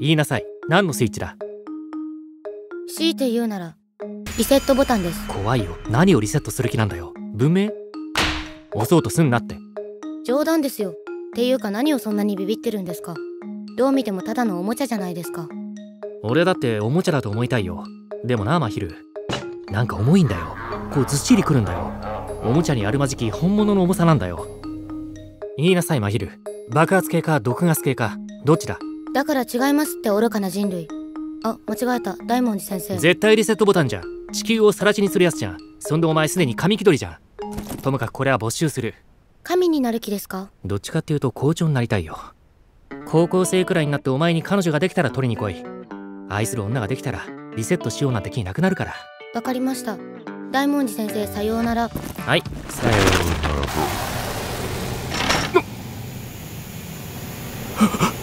言いなさい。何のスイッチだ？強いて言うならリセットボタンです。怖いよ。何をリセットする気なんだよ。文明？押そうとすんなって。冗談ですよ。っていうか何をそんなにビビってるんですか。どう見てもただのおもちゃじゃないですか。俺だっておもちゃだと思いたいよ。でもなマヒルなんか重いんだよ。こうずっしりくるんだよ。おもちゃにあるまじき本物の重さなんだよ。言いなさいマヒル爆発系か毒ガス系かどっちだ？だから違いますって愚かな人類。あ間違えた。大文字先生。絶対リセットボタンじゃ。地球を更地にするやつじゃ。そんでお前すでに神気取りじゃ。ともかくこれは没収する。神になる気ですか？どっちかっていうと校長になりたいよ。高校生くらいになってお前に彼女ができたら取りに来い。愛する女ができたらリセットしようなんて気になくなるから。わかりました。大文字先生さようなら。はい。さようなら。